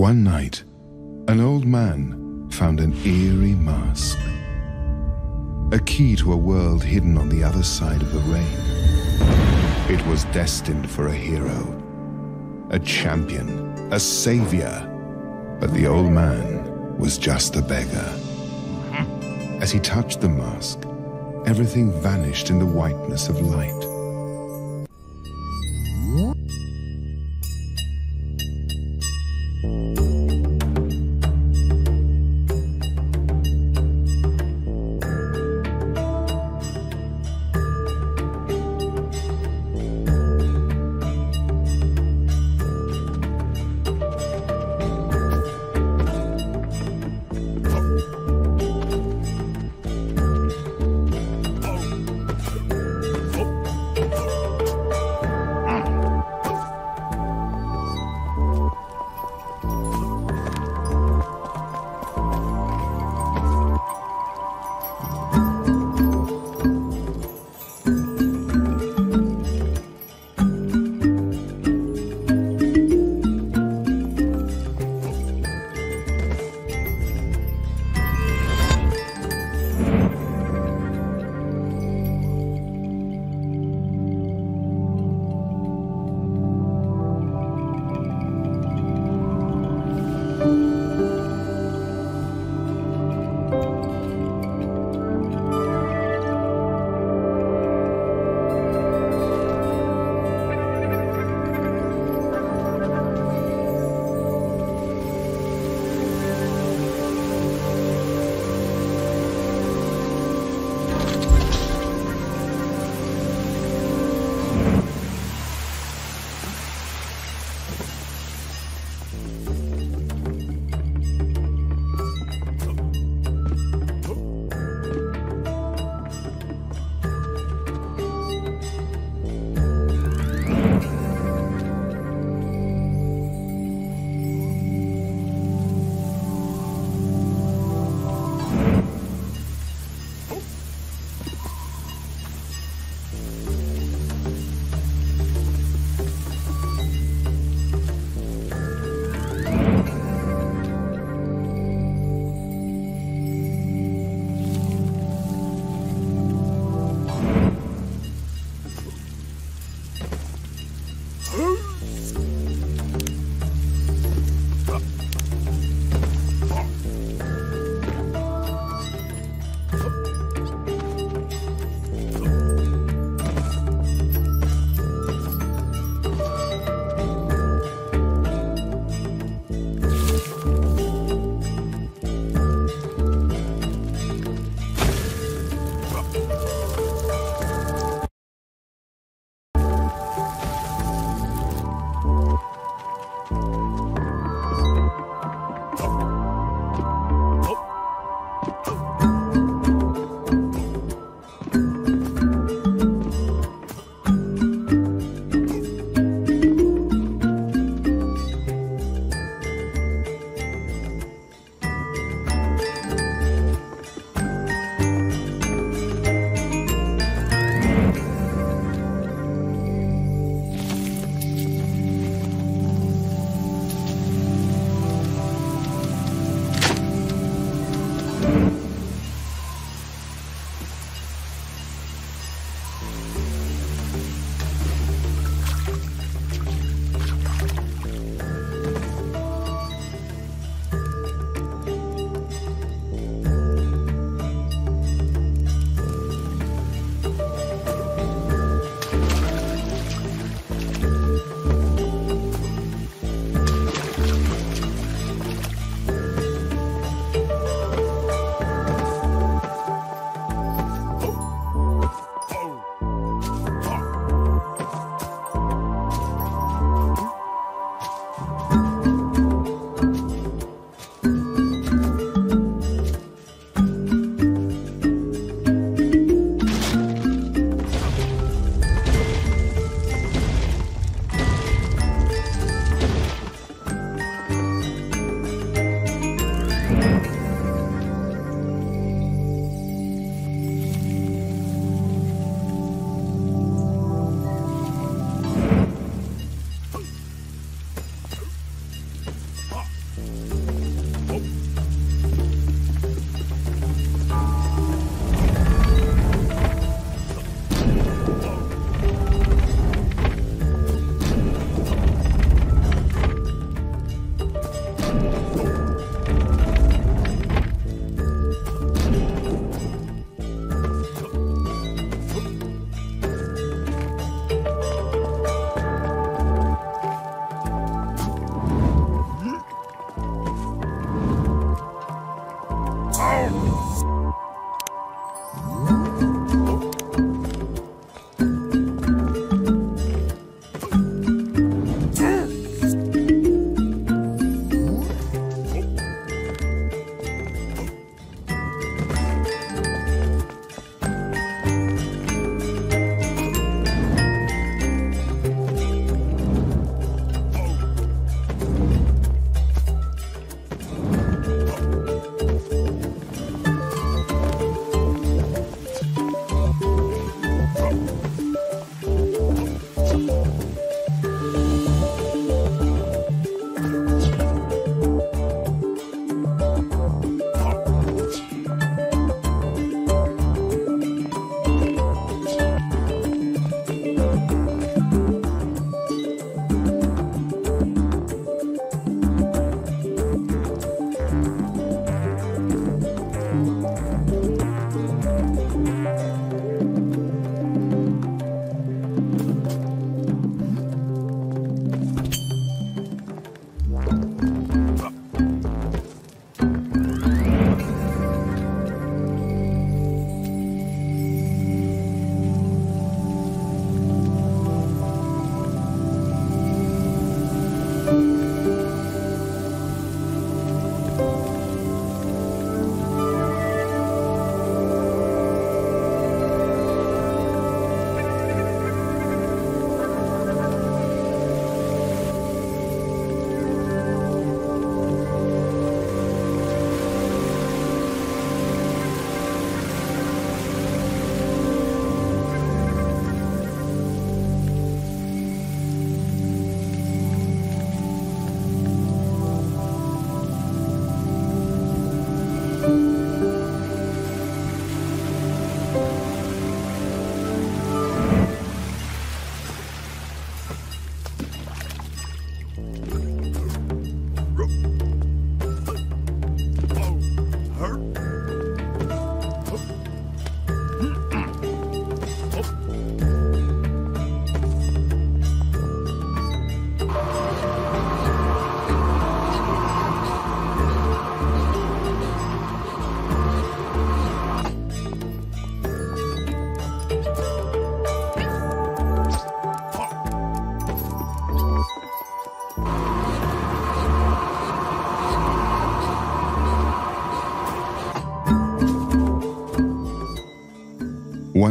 One night, an old man found an eerie mask. A key to a world hidden on the other side of the rain. It was destined for a hero, a champion, a savior. But the old man was just a beggar. As he touched the mask, everything vanished in the whiteness of light.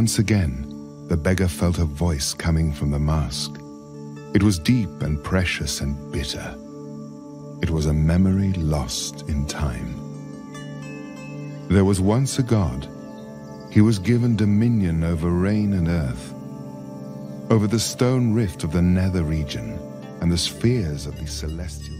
Once again, the beggar felt a voice coming from the mask. It was deep and precious and bitter. It was a memory lost in time. There was once a god. He was given dominion over rain and earth, over the stone rift of the nether region and the spheres of the celestial